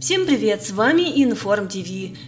Всем привет, с вами Информ ТВ.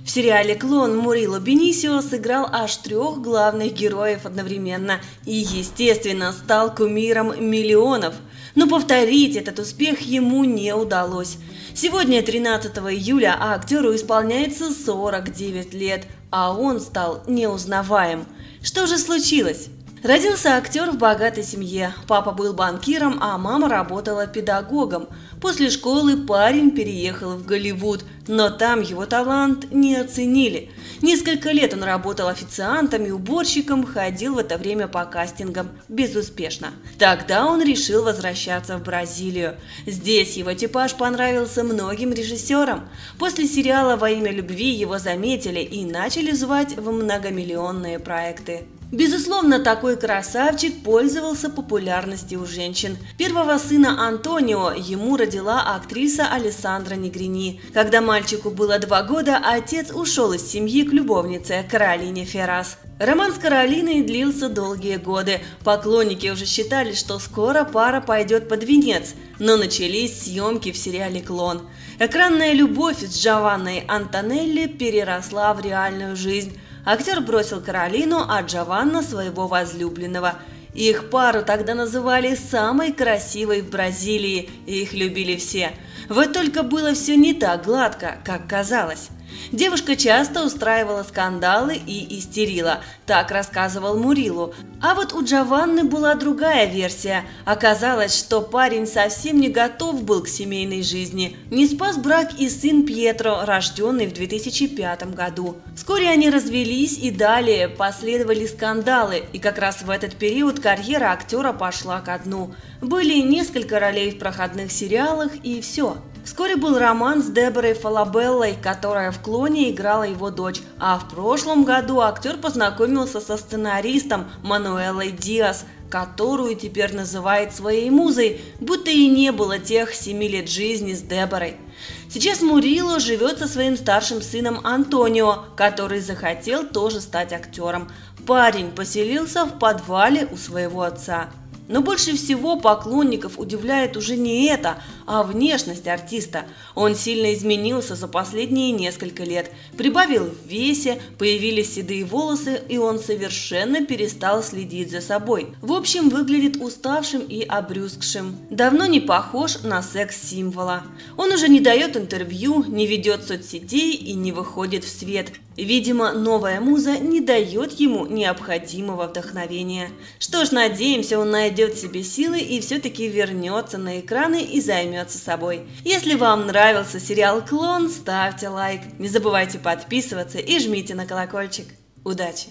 В сериале «Клон» Мурило Бенисио сыграл аж трех главных героев одновременно и, естественно, стал кумиром миллионов. Но повторить этот успех ему не удалось. Сегодня 13 июля, а актеру исполняется 49 лет, а он стал неузнаваем. Что же случилось? Родился актер в богатой семье. Папа был банкиром, а мама работала педагогом. После школы парень переехал в Голливуд, но там его талант не оценили. Несколько лет он работал официантом и уборщиком, ходил в это время по кастингам безуспешно. Тогда он решил возвращаться в Бразилию. Здесь его типаж понравился многим режиссерам. После сериала «Во имя любви» его заметили и начали звать в многомиллионные проекты. Безусловно, такой красавчик пользовался популярностью у женщин. Первого сына Антонио ему родила актриса Алессандра Негрини. Когда мальчику было два года, отец ушел из семьи к любовнице Каролине Феррас. Роман с Каролиной длился долгие годы. Поклонники уже считали, что скоро пара пойдет под венец, но начались съемки в сериале «Клон». Экранная любовь с Джованной Антонелли переросла в реальную жизнь. Актер бросил Каролину, а Джованна своего возлюбленного. Их пару тогда называли самой красивой в Бразилии, и их любили все. Вот только было все не так гладко, как казалось. Девушка часто устраивала скандалы и истерила, так рассказывал Мурилу. А вот у Джованны была другая версия. Оказалось, что парень совсем не готов был к семейной жизни. Не спас брак и сын Пьетро, рожденный в 2005 году. Вскоре они развелись и далее последовали скандалы, и как раз в этот период карьера актера пошла ко дну. Были несколько ролей в проходных сериалах и все. Вскоре был роман с Деборой Фалабеллой, которая в «Клоне» играла его дочь, а в прошлом году актер познакомился со сценаристом Мануэлой Диас, которую теперь называет своей музой, будто и не было тех семи лет жизни с Деборой. Сейчас Мурило живет со своим старшим сыном Антонио, который захотел тоже стать актером. Парень поселился в подвале у своего отца. Но больше всего поклонников удивляет уже не это, а внешность артиста. Он сильно изменился за последние несколько лет, прибавил в весе, появились седые волосы, и он совершенно перестал следить за собой. В общем, выглядит уставшим и обрюзгшим. Давно не похож на секс-символа. Он уже не дает интервью, не ведет соцсетей и не выходит в свет. Видимо, новая муза не дает ему необходимого вдохновения. Что ж, надеемся, он найдет себе силы и все-таки вернется на экраны и займется собой. Если вам нравился сериал «Клон», ставьте лайк. Не забывайте подписываться и жмите на колокольчик. Удачи!